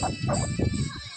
すいません。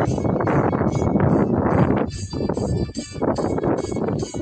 Thank you.